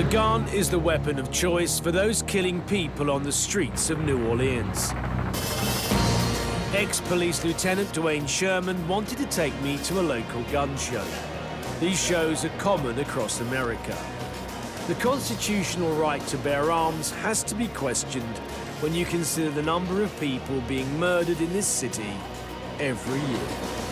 The gun is the weapon of choice for those killing people on the streets of New Orleans. Ex-police Lieutenant Dwayne Scheuermann wanted to take me to a local gun show. These shows are common across America. The constitutional right to bear arms has to be questioned when you consider the number of people being murdered in this city every year.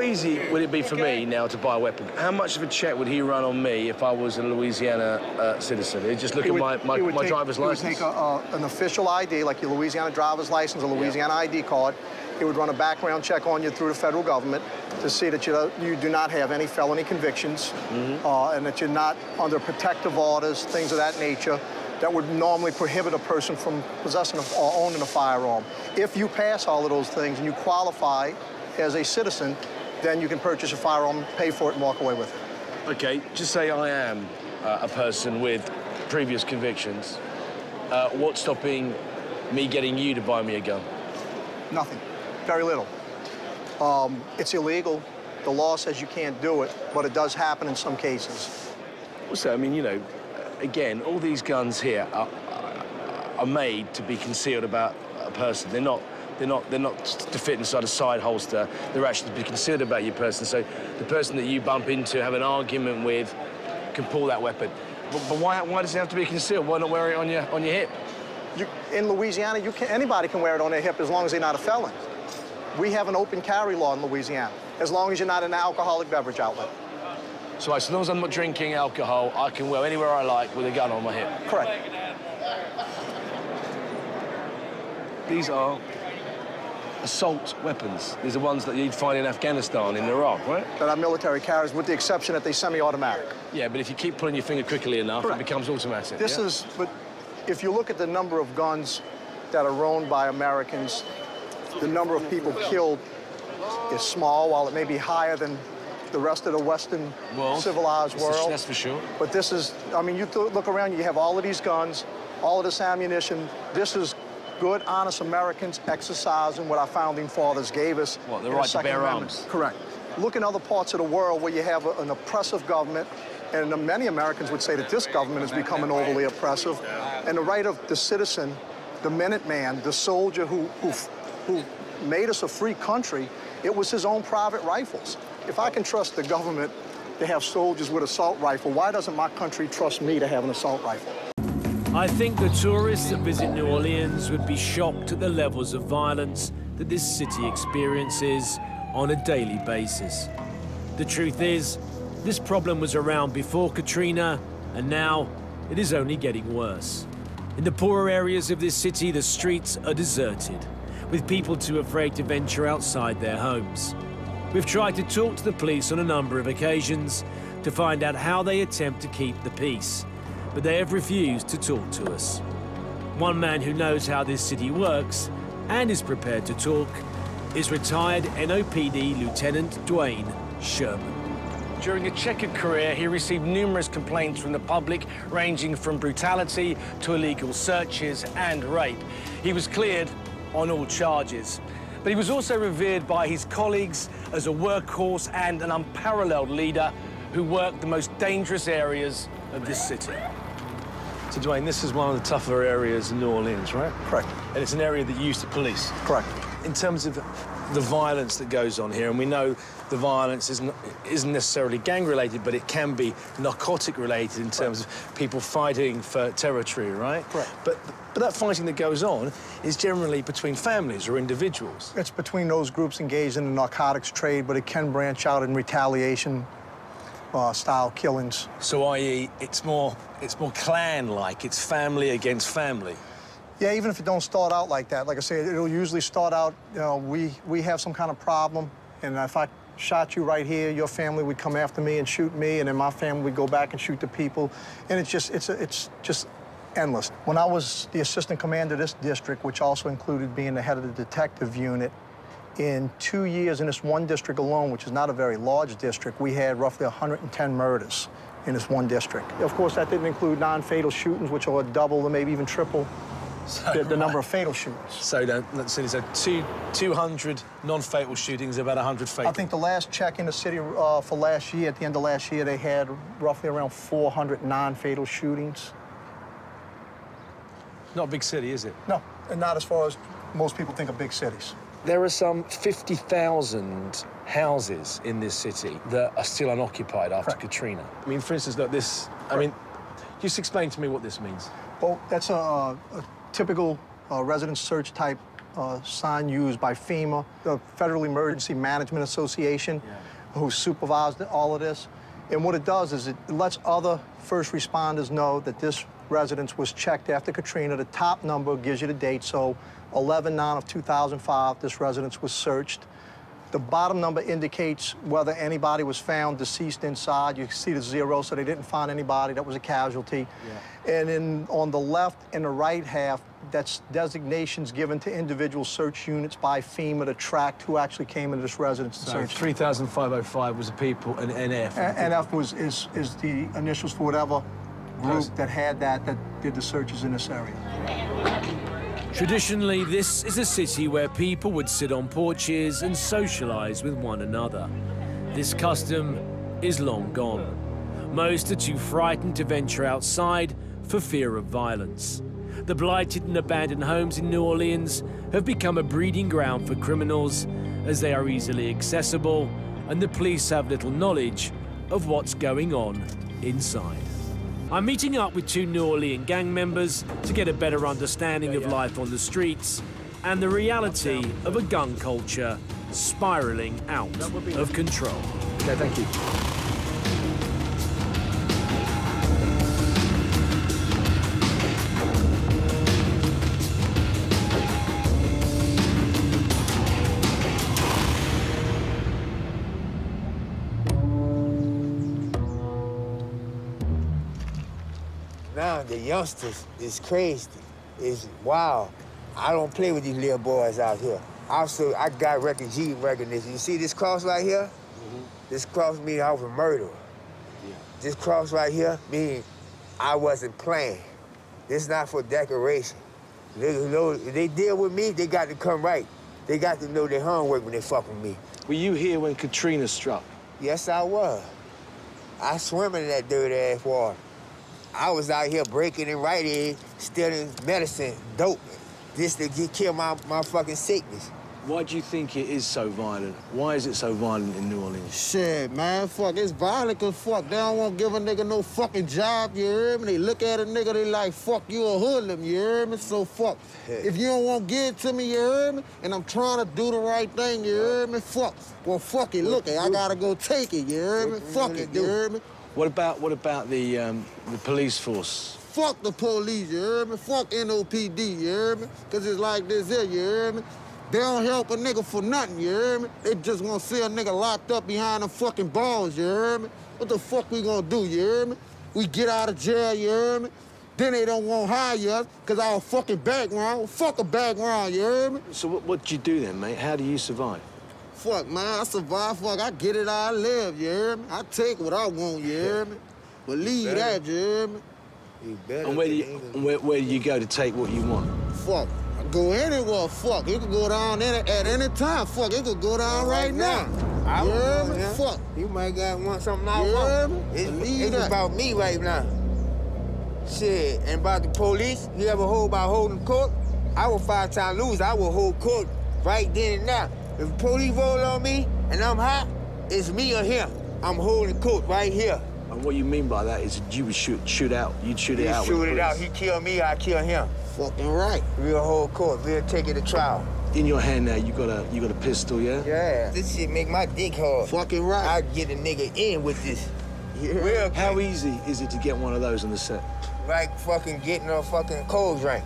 How easy would it be for me now to buy a weapon? How much of a check would he run on me if I was a Louisiana uh, citizen? He'd just look He at would- my, my, my take- driver's he would license. take a, a, an official ID, like your Louisiana driver's license, a Louisiana ID card. He would run a background check on you through the federal government to see that you, you do not have any felony convictions Mm-hmm. uh, and that you're not under protective orders, things of that nature that would normally prohibit a person from possessing a- or owning a firearm. If you pass all of those things and you qualify as a citizen, then you can purchase a firearm, pay for it, and walk away with it. Okay, just say I am uh, a person with previous convictions. Uh, what's stopping me getting you to buy me a gun? Nothing. Very little. Um, it's illegal. The law says you can't do it, but it does happen in some cases. Also, I mean, you know, again, all these guns here are, are made to be concealed about a person. They're not. They're not. They're not to fit inside a side holster. They're actually to be concealed about your person. So the person that you bump into, have an argument with, can pull that weapon. But, but why? Why does it have to be concealed? Why not wear it on your on your hip? You, in Louisiana, you can, anybody can wear it on their hip as long as they're not a felon. We have an open carry law in Louisiana, as long as you're not an alcoholic beverage outlet. So as long as I'm not drinking alcohol, I can wear anywhere I like with a gun on my hip. Correct. These are assault weapons. These are ones that you'd find in Afghanistan, in Iraq, right? That are military carries, with the exception that they're semi-automatic. Yeah, but if you keep pulling your finger quickly enough, Correct. it becomes automatic. This yeah? is, but if you look at the number of guns that are owned by Americans, the number of people killed is small, while it may be higher than the rest of the Western World. civilized world. that's for sure. But this is, I mean, you look around, you have all of these guns, all of this ammunition. This is good, honest Americans exercising what our founding fathers gave us. What, the right to bear Amendment. arms? Correct. Look in other parts of the world where you have a- an oppressive government, and many Americans would say that this government is becoming overly oppressive. And the right of the citizen, the Minuteman, the soldier who, who, who made us a free country, it was his own private rifles. If I can trust the government to have soldiers with assault rifle, why doesn't my country trust me to have an assault rifle? I think the tourists that visit New Orleans would be shocked at the levels of violence that this city experiences on a daily basis. The truth is, this problem was around before Katrina, and now it is only getting worse. In the poorer areas of this city, the streets are deserted, with people too afraid to venture outside their homes. We've tried to talk to the police on a number of occasions to find out how they attempt to keep the peace, but they have refused to talk to us. One man who knows how this city works and is prepared to talk is retired NOPD Lieutenant Dwayne Scheuermann. During a checkered career, he received numerous complaints from the public, ranging from brutality to illegal searches and rape. He was cleared on all charges. But he was also revered by his colleagues as a workhorse and an unparalleled leader who worked the most dangerous areas of this city. So, Dwayne, this is one of the tougher areas in New Orleans, right? Correct. And it's an area that you used to police. Correct. In terms of the violence that goes on here, and we know the violence isn't, isn't necessarily gang-related, but it can be narcotic-related in terms of people fighting for territory, right? Correct. But, but that fighting that goes on is generally between families or individuals. It's between those groups engaged in the narcotics trade, but it can branch out in retaliation uh, style killings. So, i.e., it's more, it's more clan-like, it's family against family. Yeah, even if it don't start out like that, like I say, it'll usually start out, you know, we, we have some kind of problem, and if I shot you right here, your family would come after me and shoot me, and then my family would go back and shoot the people, and it's just, it's, it's just endless. When I was the assistant commander of this district, which also included being the head of the detective unit, in two years in this one district alone, which is not a very large district, we had roughly 110 murders in this one district. Of course, that didn't include non-fatal shootings, which are double or maybe even triple the, the number of fatal shootings. So then, let's see, so two, 200 non-fatal shootings, about 100 fatal. I think the last check in the city uh, for last year, at the end of last year, they had roughly around 400 non-fatal shootings. Not a big city, is it? No, and not as far as most people think of big cities. There are some 50,000 houses in this city that are still unoccupied after Correct. Katrina. I mean, for instance, look, this, I mean, just explain to me what this means. Well, that's a, a typical uh, residence search type uh, sign used by FEMA, the Federal Emergency Management Association, who supervised all of this. And what it does is it lets other first responders know that this residence was checked after Katrina. The top number gives you the date, so 11-9 of 2005, this residence was searched. The bottom number indicates whether anybody was found deceased inside. You see the zero, so they didn't find anybody. That was a casualty. And then on the left and the right half, that's designations given to individual search units by FEMA to track who actually came into this residence to So search. 3,505 was the people, and NF. A- NF was is is the initials for whatever group that had that that did the searches in this area. Traditionally, this is a city where people would sit on porches and socialize with one another. This custom is long gone. Most are too frightened to venture outside for fear of violence. The blighted and abandoned homes in New Orleans have become a breeding ground for criminals as they are easily accessible and the police have little knowledge of what's going on inside. I'm meeting up with two New Orleans gang members to get a better understanding of life on the streets and the reality of a gun culture spiraling out of control. Okay, thank you. The youngsters is crazy. It's wild. I don't play with these little boys out here. Also, I got refugee recognition. You see this cross right here? Mm-hmm. This cross means I was a murderer. This cross right here means I wasn't playing. This not for decoration. They, know, if they deal with me, they got to come right. They got to know their homework when they fuck with me. Were you here when Katrina struck? Yes, I was. I swim in that dirty ass water. I was out here breaking and writing, stealing medicine, dope, just to get kill my, my fucking sickness. Why do you think it is so violent? Why is it so violent in New Orleans? Shit, man, fuck, it's violent cause fuck, they don't want to give a nigga no fucking job, you hear me? They look at a nigga, they like, fuck, you a hoodlum, you hear me? So fuck, if you don't want to give it to me, you hear me? And I'm trying to do the right thing, you hear me? Fuck, well, fuck it, look, it. I gotta go take it, you hear me? Fuck it, you hear me? What about what about the um, the police force? Fuck the police, you hear me? Fuck NOPD, you hear me? Cause it's like this here, you hear me? They don't help a nigga for nothing, you hear me? They just gonna see a nigga locked up behind them fucking balls, you hear me? What the fuck we gonna do, you hear me? We get out of jail, you hear me? Then they don't want to hire us cause our fucking background. Fuck a background, you hear me? So what what do you do then, mate? How do you survive? Fuck, man, I survive, fuck, I get it, I live, you hear me? I take what I want, you hear me? Believe Better. that, you hear me? You better And where do you where, where do you go to take what you want? Fuck. I go anywhere, fuck. It could go down any, at any time, fuck. It could go down right now. I You was hear me? there. Fuck. You might got want something I You want. me? It's, Believe it's that. about me right now. Shit, and about the police, you ever hold by holding court? I will five time lose. I will hold court right then and now. If the police roll on me and I'm hot, it's me or him. I'm holding court right here. And what you mean by that is you would shoot shoot out. You'd shoot it out. with shoot the it out. He kill me, I kill him. Fucking right. We'll hold court. We'll take it to trial. In your hand now, you got a you got a pistol, yeah? Yeah. This shit make my dick hard. Fucking right. I get a nigga in with this. Yeah. Real How easy is it to get one of those on the set? Like fucking getting a fucking cold drink.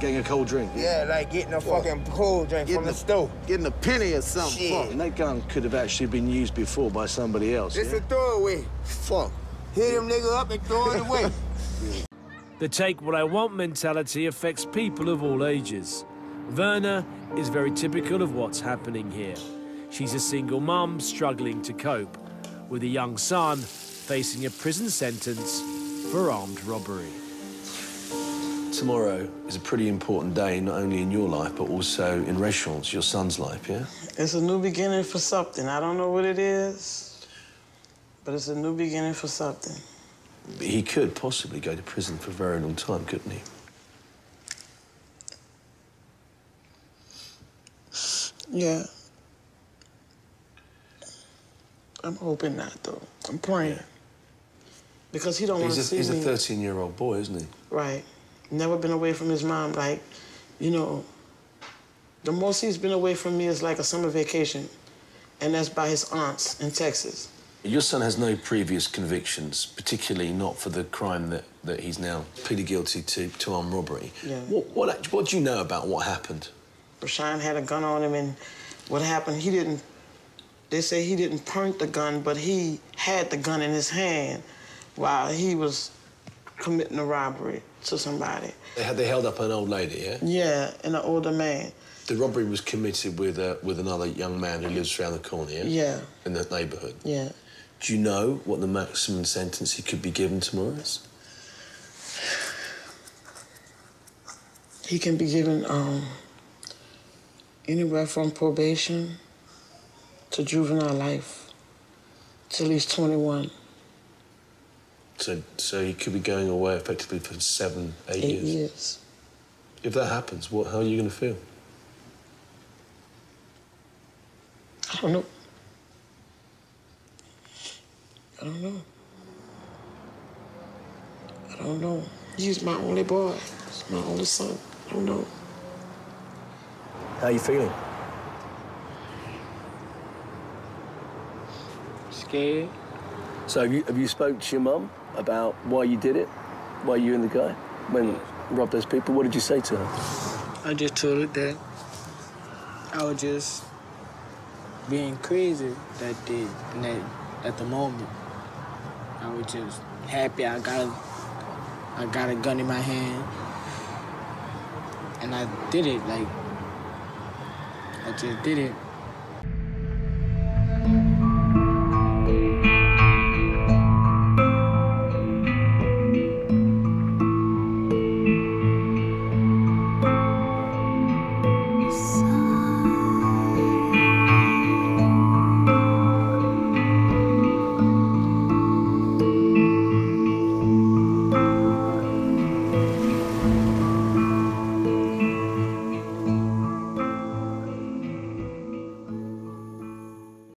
Getting a cold drink. Yeah, like getting a fucking cold drink Getting from the stove. Getting a penny or something. Shit. And that gun could have actually been used before by somebody else. It's yeah? a throwaway. Fuck. Fuck. Hit him nigga up and throw it away. The take what I want mentality affects people of all ages. Verna is very typical of what's happening here. She's a single mum struggling to cope, with a young son facing a prison sentence for armed robbery. Tomorrow is a pretty important day, not only in your life, but also in Rayshon's, your son's life, yeah? It's a new beginning for something. I don't know what it is, but it's a new beginning for something. He could possibly go to prison for a very long time, couldn't he? Yeah. I'm hoping not, though. I'm praying. Yeah. Because he don't want to He's a, see he's a 13-year-old boy, isn't he? Right. Never been away from his mom. Like, you know, the most he's been away from me is like a summer vacation, and that's by his aunts in Texas. Your son has no previous convictions, particularly not for the crime that, that he's now pleaded guilty to, to armed robbery. Yeah. What, what, what do you know about what happened? Rashawn had a gun on him, and what happened, he didn't, they say he didn't point the gun, but he had the gun in his hand while he was committing a robbery to somebody. They, had, they held up an old lady, yeah? Yeah, and an older man. The robbery was committed with, uh, with another young man who lives around the corner, yeah? Yeah, In that neighbourhood. yeah. Do you know what the maximum sentence he could be given to Morris? He can be given um, anywhere from probation to juvenile life till he's 21, So, so he could be going away effectively for seven, eight, eight years. years. If that happens, what, how are you going to feel? I don't know. I don't know. I don't know. He's my only boy. He's my only son. I don't know. How are you feeling? Scared. So have you, have you spoke to your mum about why you did it? Why you and the guy when robbed those people? What did you say to her? I just told her that I was just being crazy that day, and that at the moment, I was just happy I got a, I got a gun in my hand, and I did it. Like I just did it